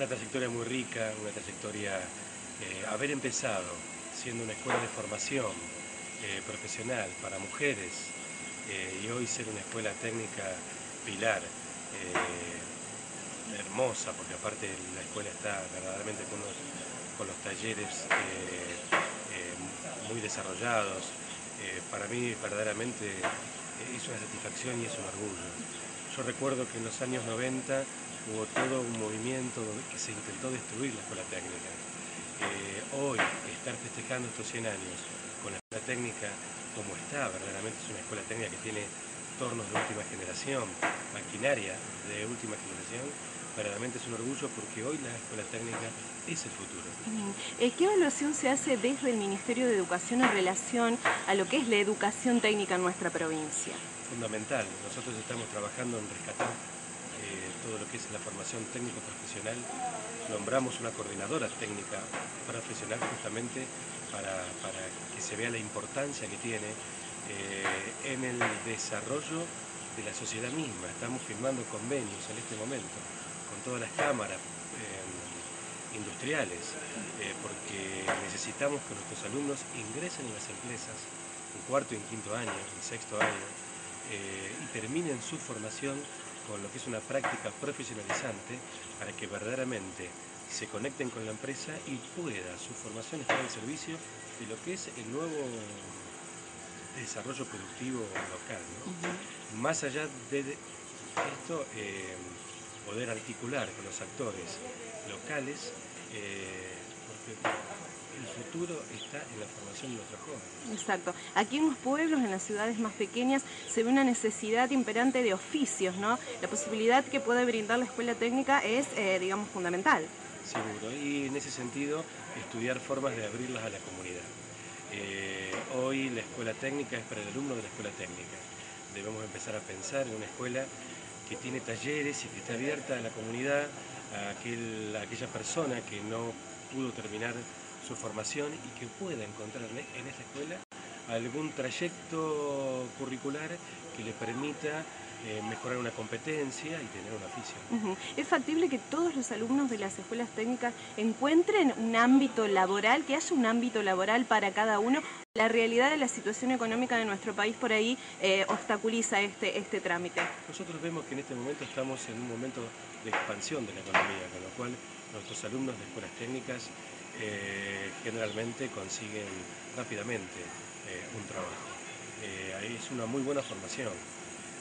una trayectoria muy rica, una trayectoria, eh, haber empezado siendo una escuela de formación eh, profesional para mujeres y hoy ser una escuela técnica pilar, hermosa, porque aparte la escuela está verdaderamente con los, con los talleres muy desarrollados, para mí verdaderamente es una satisfacción y es un orgullo. Yo recuerdo que en los años 90 hubo todo un movimiento que se intentó destruir la escuela técnica. Eh, hoy, estar festejando estos 100 años con la escuela técnica como está, verdaderamente es una escuela técnica que tiene tornos de última generación, maquinaria de última generación, verdaderamente es un orgullo porque hoy la escuela técnica es el futuro. Eh, ¿Qué evaluación se hace desde el Ministerio de Educación en relación a lo que es la educación técnica en nuestra provincia? Fundamental. Nosotros estamos trabajando en rescatar eh, todo lo que es la formación técnico-profesional. Nombramos una coordinadora técnica profesional justamente para, que se vea la importancia que tiene eh, en el desarrollo de la sociedad misma. Estamos firmando convenios en este momento con todas las cámaras eh, industriales, porque necesitamos que nuestros alumnos ingresen en las empresas en cuarto y en quinto año, en sexto año, eh, y terminen su formación con lo que es una práctica profesionalizante para que verdaderamente se conecten con la empresa y pueda su formación estar al servicio de lo que es el nuevo desarrollo productivo local. Más allá de esto, poder articular con los actores locales, eh, porque futuro está en la formación de nuestros jóvenes. Exacto. Aquí en los pueblos, en las ciudades más pequeñas, se ve una necesidad imperante de oficios, ¿no? La posibilidad que puede brindar la escuela técnica es, eh, digamos, fundamental. Seguro, y en ese sentido, estudiar formas de abrirlas a la comunidad. Eh, hoy la escuela técnica es para el alumno de la escuela técnica. Debemos empezar a pensar en una escuela que tiene talleres y que está abierta a la comunidad, a, aquella persona que no pudo terminar su formación y que pueda encontrar en esta escuela algún trayecto curricular que le permita eh, mejorar una competencia y tener un oficio. ¿Es factible que todos los alumnos de las escuelas técnicas encuentren un ámbito laboral, que haya un ámbito laboral para cada uno? La realidad de la situación económica de nuestro país por ahí eh, obstaculiza este, este trámite. Nosotros vemos que en este momento estamos en un momento de expansión de la economía, con lo cual nuestros alumnos de escuelas técnicas eh, generalmente consiguen rápidamente eh, un trabajo. es una muy buena formación.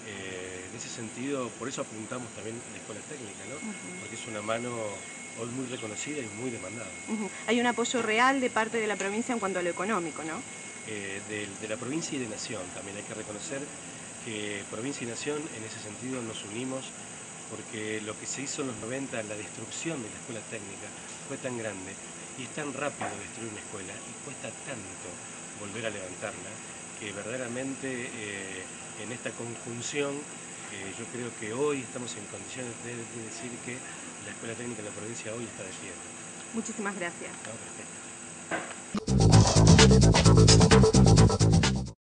en ese sentido, por eso apuntamos también a la escuela técnica, ¿no? porque es una mano hoy muy reconocida y muy demandada. Hay un apoyo real de parte de la provincia en cuanto a lo económico, ¿no? Eh, de, la provincia y de nación. También hay que reconocer que provincia y nación en ese sentido nos unimos porque lo que se hizo en los 90, la destrucción de la escuela técnica, fue tan grande y es tan rápido destruir una escuela y cuesta tanto volver a levantarla que verdaderamente eh, en esta conjunción eh, yo creo que hoy estamos en condiciones de, decir que la Escuela Técnica de la provincia hoy está de pie. Muchísimas gracias.